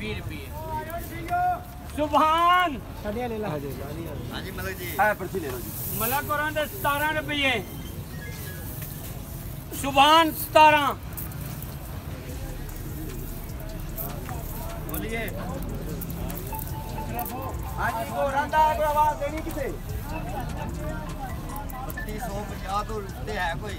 वीह रुपये सुभान। हाँ मलक और हाँ, सतारह रुपये। सुभान सतारह। बोलिए। हाँ जी को रंधा है कोई आवाज़ देनी किसे? बत्तीस सौ पचास तो है कोई।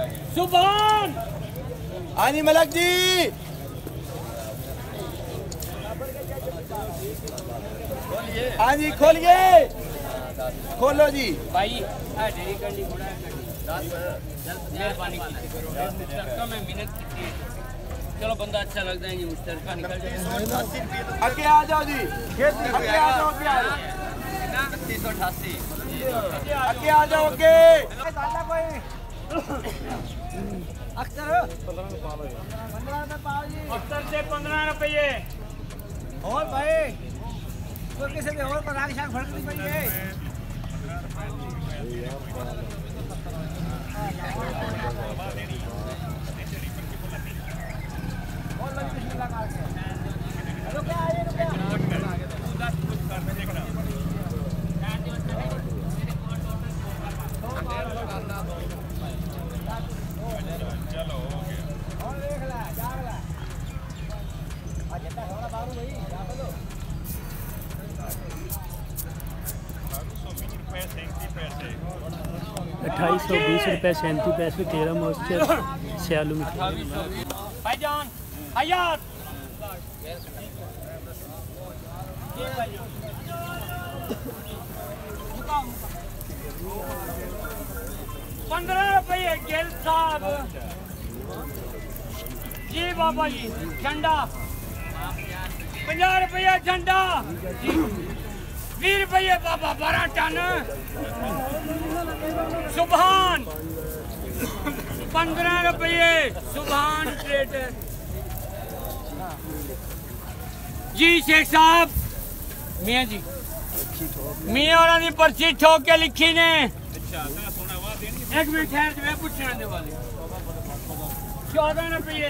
सुभान। आनी मलक जी। हाँ जी खोलिए। खोलो जी। भाई चलो बंदा अच्छा लगता है जी मुश्तरका आ जाओ जी। आगे आ जाओ आगे आ जाओ। आगे अख्तर से पंद्रह रुपये। और भाई और किसी भी और पराग शाग भड़कनी पड़ी है। अट्ठाईस सौ बीस रुपये सैंती पैसे, तेरह मॉइस्चर सियालू पंद्रह रुपये गिल साहब। जी बाबा जी, झंडा। पंजा रुपया झंडा। भी रुपये बाबा, बारह टन। सुबहान पंद्रह रुपये सुबहान ट्रेडर जी, शेख साहब। मिया जी। मियाँ और पर्ची ठोक के लिखी ने। एक मिनट ठहर पूछने चौदह रुपये।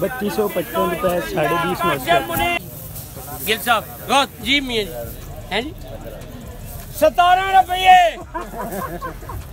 बत्तीस सौ पचपन रुपये साढ़े बीस गिल साहब बहुत जी मियाँ जी हैं जी? सतारह रुपये